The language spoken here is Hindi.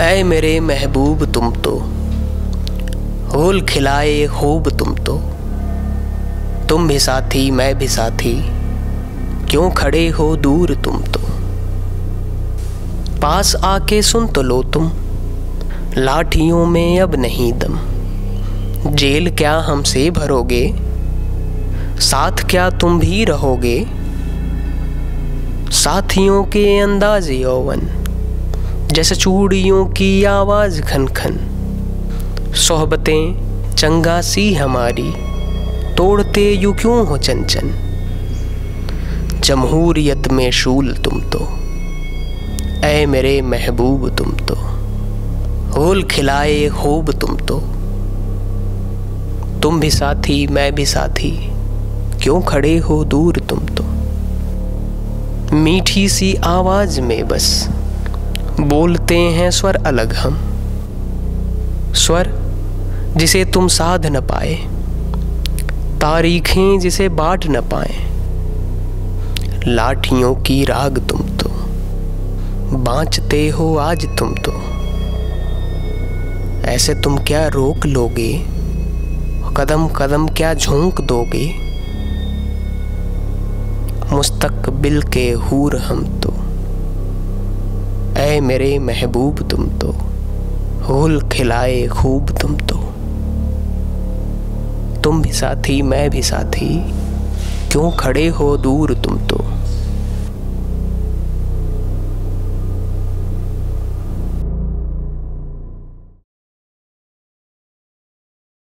ऐ मेरे महबूब तुम तो होल खिलाए खूब तुम तो। तुम भी साथी, मैं भी साथी, क्यों खड़े हो दूर तुम तो? पास आके सुन तो लो तुम, लाठियों में अब नहीं दम। जेल क्या हमसे भरोगे? साथ क्या तुम भी रहोगे? साथियों के अंदाज यौवन जैसे चूड़ियों की आवाज़ खन खन सोहबतें चंगा सी हमारी, तोड़ते यू क्यों हो चंचन? जमहूरियत में शूल तुम तो ऐ मेरे महबूब तुम तो होल खिलाए खूब तुम तो। तुम भी साथी, मैं भी साथी, क्यों खड़े हो दूर तुम तो? मीठी सी आवाज़ में बस बोलते हैं स्वर अलग हम। स्वर, जिसे तुम साध न पाए। तारीखें, जिसे बांट न पाए। लाठियों की राग तुम तो। बाँचते हो आज तुम तो। ऐसे तुम क्या रोक लोगे? कदम कदम क्या झोंक दोगे? मुस्तकबिल के हूर हम तो। ऐ मेरे महबूब तुम तो होल खिलाए खूब तुम तो। तुम भी साथी, मैं भी साथी, क्यों खड़े हो दूर तुम तो?